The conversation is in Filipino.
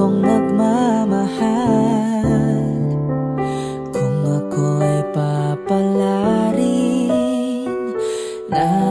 kong nagmamahal. Kung ako ay papalarin na